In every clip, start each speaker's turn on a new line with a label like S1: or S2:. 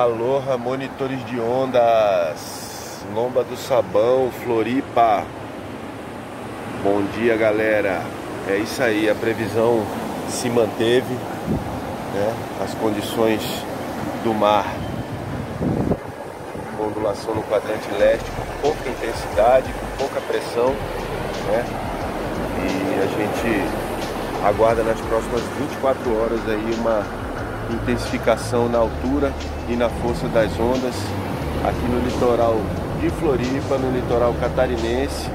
S1: Aloha, monitores de ondas, Lomba do Sabão, Floripa. Bom dia, galera. É isso aí, a previsão se manteve, né? As condições do mar, ondulação no quadrante leste com pouca intensidade, com pouca pressão, né? E a gente aguarda nas próximas 24 horas aí uma intensificação na altura e na força das ondas aqui no litoral de Floripa, no litoral catarinense,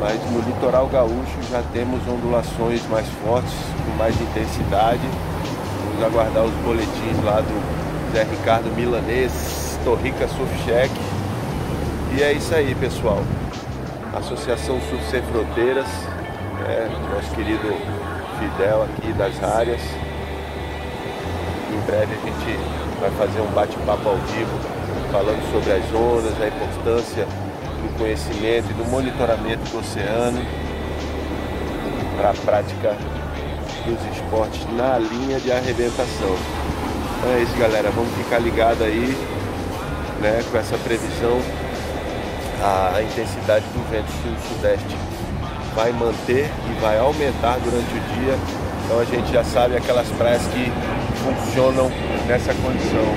S1: mas no litoral gaúcho já temos ondulações mais fortes, com mais intensidade. Vamos aguardar os boletins lá do Zé Ricardo Milanês, Torrica Surfcheck. E é isso aí, pessoal. Associação Sul Sem Fronteiras, né, nosso querido Fidel aqui das áreas. Em breve a gente vai fazer um bate-papo ao vivo falando sobre as ondas, a importância do conhecimento e do monitoramento do oceano para a prática dos esportes na linha de arrebentação. Então é isso galera, vamos ficar ligado aí né, com essa previsão. A intensidade do vento sul-sudeste vai manter e vai aumentar durante o dia. Então a gente já sabe aquelas praias que funcionam nessa condição.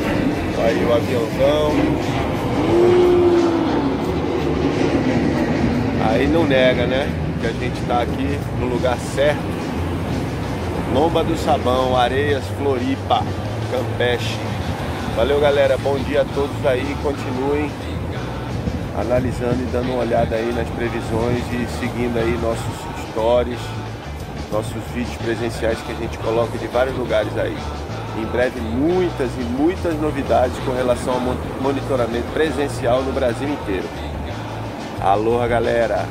S1: Aí o aviãozão. Aí não nega, né? Que a gente está aqui no lugar certo. Lomba do Sabão, Areias, Floripa, Campeche. Valeu galera, bom dia a todos aí. Continuem analisando e dando uma olhada aí nas previsões e seguindo aí nossos stories, nossos vídeos presenciais que a gente coloca de vários lugares aí. Em breve, muitas e muitas novidades com relação ao monitoramento presencial no Brasil inteiro. Aloha, galera!